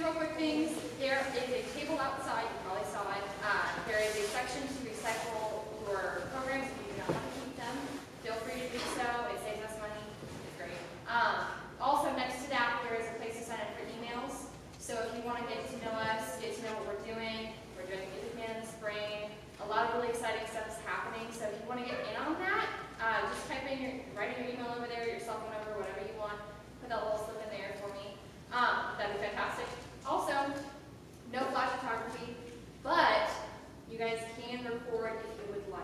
real quick things. There is a table outside, you probably saw it. Uh, there is a section to recycle your programs if you do not want to keep them. Feel free to do so. It saves us money. It's great. Um, also, next to that, there is a place to sign up for emails. So if you want to get to know us, get to know what we're doing, we're doing a music man in the spring. A lot of really exciting stuff is happening. So if you want to get in on that, uh, just type in your, write in your email over there, your cell phone number, whatever you want. Put that little slip in there for me. Um, that'd be fantastic. Also, no flash photography, but you guys can record if you would like.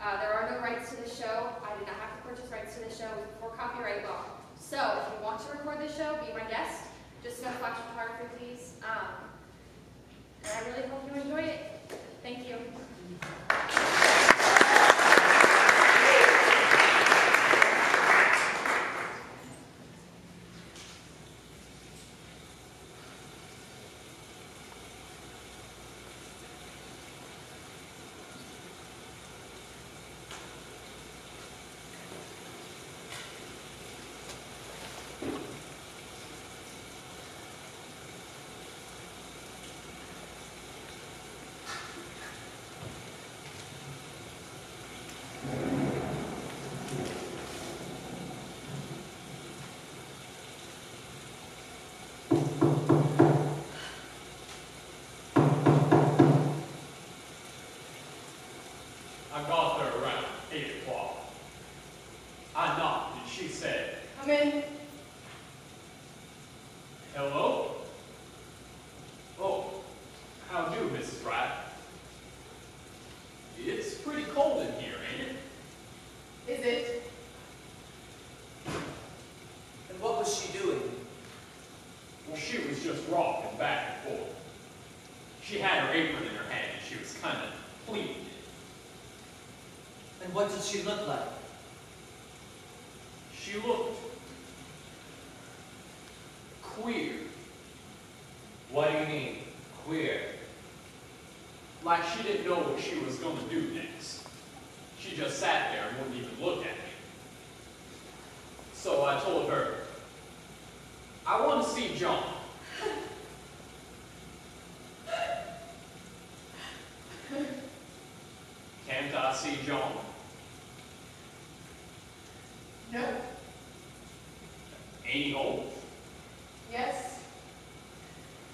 Uh, there are no rights to the show. I did not have to purchase rights to the show for copyright law. So if you want to record the show, be my guest. Just no flash photography, please. Um, and I really hope you enjoy it. Thank you. I got there around eight o'clock. I knocked and she said, Come in. hello? Oh, how do, Mrs. Wright? It's pretty cold in here, ain't it? Is it? And what was she doing? Well, she was just rocking back and forth. She had her apron in her hand and she was kind of pleating it. And what did she look like? She looked queer. What do you mean, queer? Like she didn't know what she was going to do next. She just sat there and wouldn't even look at me. So I told her, I want to see John. Can't I see John? No. Ain't he home? Yes.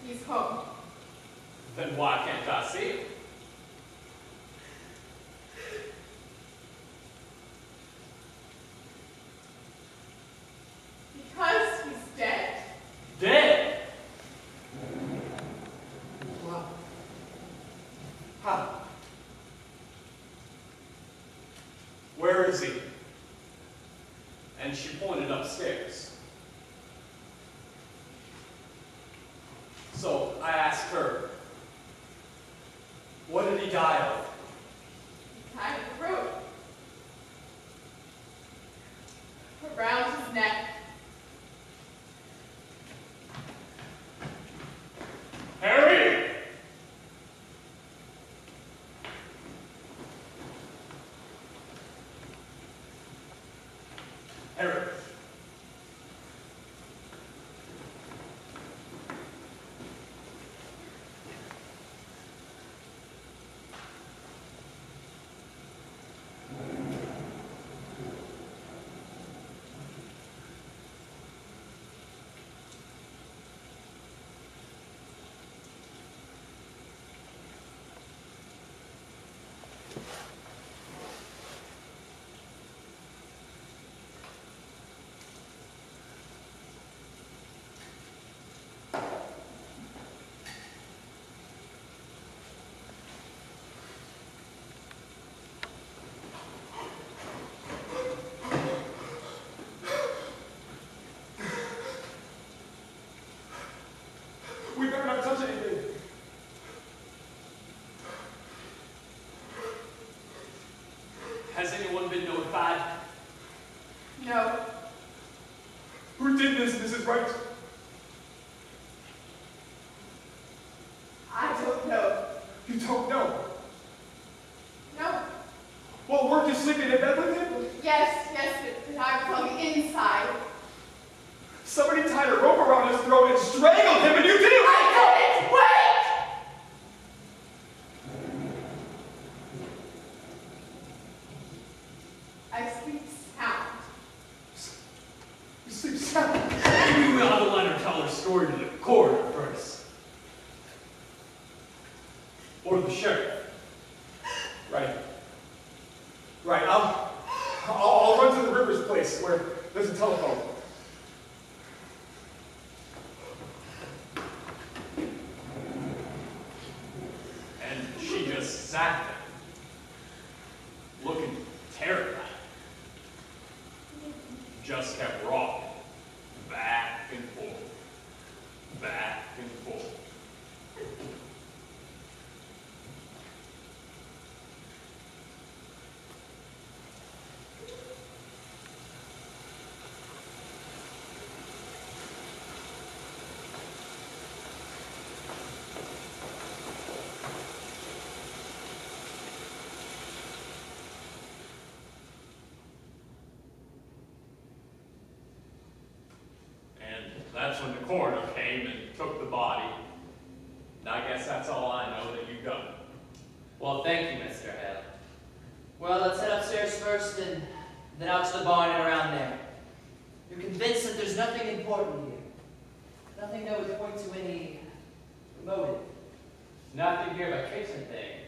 He's home. Then why can't I see him? Because he's dead. Dead! Well, how? Where is he? And she pointed upstairs. So I asked her, what did he die of? Kind of throat. Around his neck. Harry! Harry. Who did this, Mrs. Wright? I don't know. You don't know. No. Well, weren't you sleeping in bed with him? Yes, yes, but, but I'm from inside. Somebody tied a a rope around his throat and strangled him, and you didn't. I couldn't wait! I speak sound. You sleep sound. Maybe we ought to let her tell her story to the coroner first. Or the sheriff. Right. Right. I'll, I'll, run to the Rivers place where there's a telephone. And she just sat there, looking terrified. Just kept rocking, back and forth, back and forth. And that's when the coroner came and took the body. And I guess that's all I know that you've done. Well, thank you, Mr. Hale. Well, let's head upstairs first and then out to the barn and around there. You're convinced that there's nothing important here. Nothing that would point to any motive. Nothing here but kitchen things.